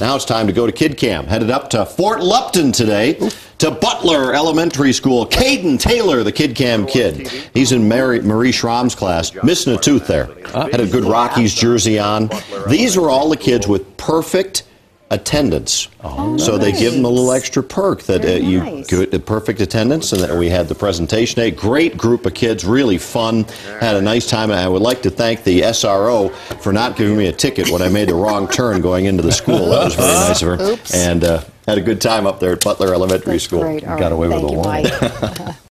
Now it's time to go to Kid Cam. Headed up to Fort Lupton today to Butler Elementary School. Caden Taylor, the Kid Cam kid. He's in Mary, Marie Schramm's class, missing a tooth there. Had a good Rockies jersey on. These were all the kids with perfect attendance. so they give them a little extra perk that uh, you nice. get the perfect attendance, and that we had the presentation A Great group of kids, really fun. Had a nice time, and I would like to thank the SRO for not giving me a ticket when I made the wrong turn going into the school. That was very nice of her. Oops. And uh, had a good time up there at Butler Elementary That's School. great. Got right. away with Thank a you, one. Mike.